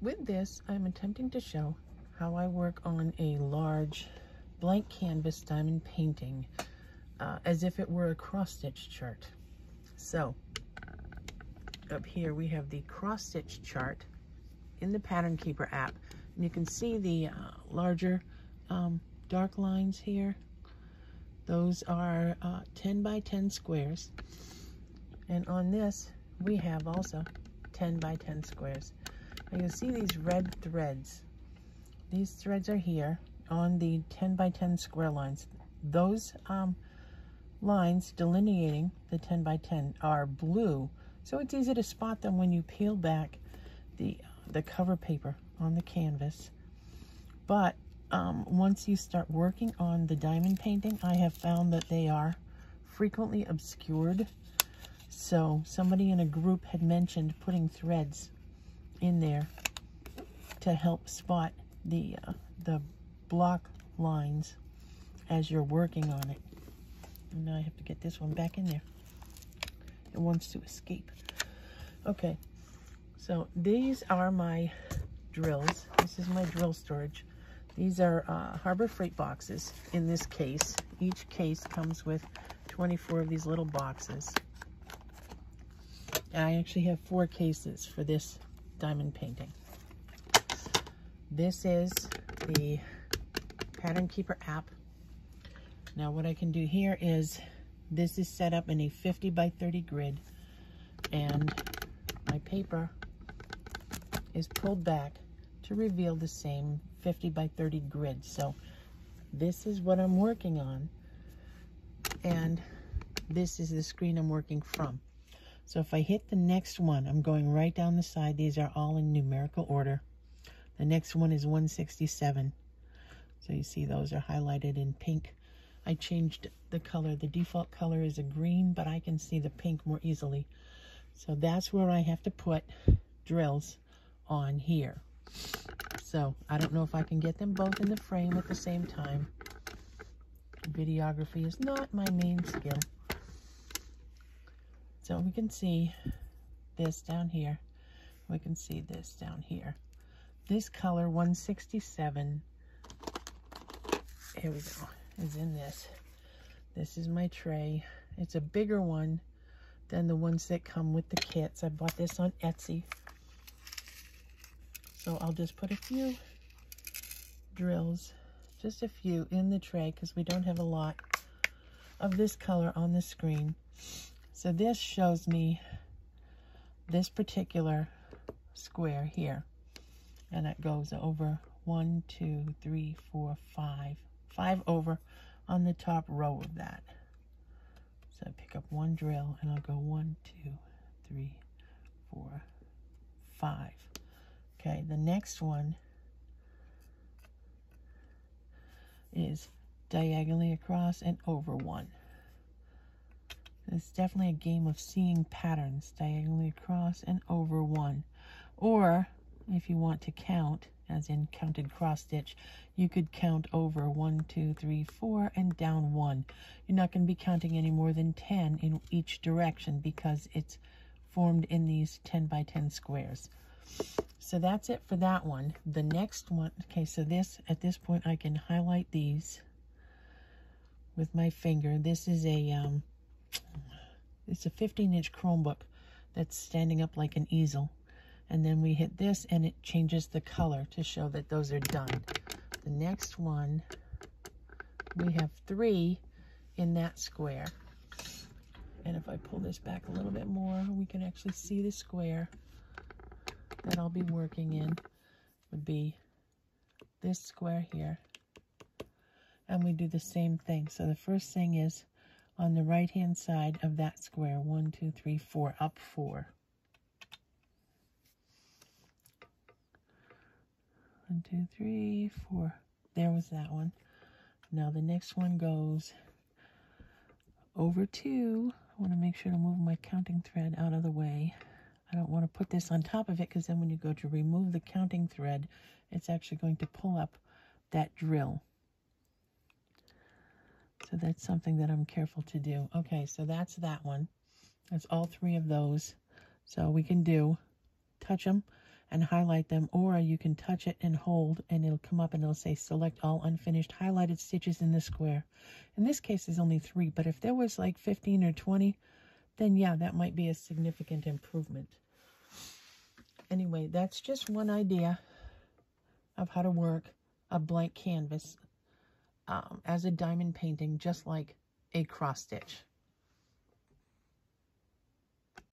with this, I'm attempting to show how I work on a large blank canvas diamond painting uh, as if it were a cross-stitch chart. So, up here we have the cross-stitch chart in the Pattern Keeper app. And you can see the uh, larger um, dark lines here. Those are uh, 10 by 10 squares. And on this, we have also 10 by 10 squares. Now you'll see these red threads. These threads are here on the 10 by 10 square lines. Those um, lines delineating the 10 by 10 are blue, so it's easy to spot them when you peel back the, the cover paper on the canvas. But um, once you start working on the diamond painting, I have found that they are frequently obscured. So somebody in a group had mentioned putting threads in there to help spot the, uh, the block lines as you're working on it. And now I have to get this one back in there. It wants to escape. Okay, so these are my drills. This is my drill storage. These are uh, Harbor Freight boxes in this case. Each case comes with 24 of these little boxes. I actually have four cases for this diamond painting. This is the Pattern Keeper app. Now what I can do here is, this is set up in a 50 by 30 grid and my paper is pulled back to reveal the same 50 by 30 grid. So this is what I'm working on and this is the screen I'm working from. So if I hit the next one, I'm going right down the side. These are all in numerical order. The next one is 167. So you see those are highlighted in pink. I changed the color. The default color is a green, but I can see the pink more easily. So that's where I have to put drills on here. So I don't know if I can get them both in the frame at the same time. Videography is not my main skill. So we can see this down here. We can see this down here. This color, 167, here we go, is in this. This is my tray. It's a bigger one than the ones that come with the kits. I bought this on Etsy. So I'll just put a few drills, just a few in the tray because we don't have a lot of this color on the screen. So this shows me this particular square here. And it goes over one, two, three, four, five, five over on the top row of that. So I pick up one drill and I'll go one, two, three, four, five. Okay, the next one is diagonally across and over one. It's definitely a game of seeing patterns diagonally across and over one. Or if you want to count, as in counted cross stitch, you could count over one, two, three, four, and down one. You're not going to be counting any more than 10 in each direction because it's formed in these 10 by 10 squares. So that's it for that one. The next one, okay, so this, at this point, I can highlight these with my finger. This is a, um, it's a 15 inch Chromebook that's standing up like an easel and then we hit this and it changes the color to show that those are done. The next one, we have three in that square. And if I pull this back a little bit more, we can actually see the square that I'll be working in would be this square here. And we do the same thing. So the first thing is on the right-hand side of that square, one, two, three, four, up four. One, two, three, four. There was that one. Now the next one goes over two. I want to make sure to move my counting thread out of the way. I don't want to put this on top of it because then when you go to remove the counting thread, it's actually going to pull up that drill. So that's something that I'm careful to do. Okay, so that's that one. That's all three of those. So we can do, touch them, and highlight them, or you can touch it and hold, and it'll come up and it'll say select all unfinished highlighted stitches in the square. In this case, there's only three, but if there was like 15 or 20, then yeah, that might be a significant improvement. Anyway, that's just one idea of how to work a blank canvas um, as a diamond painting, just like a cross stitch.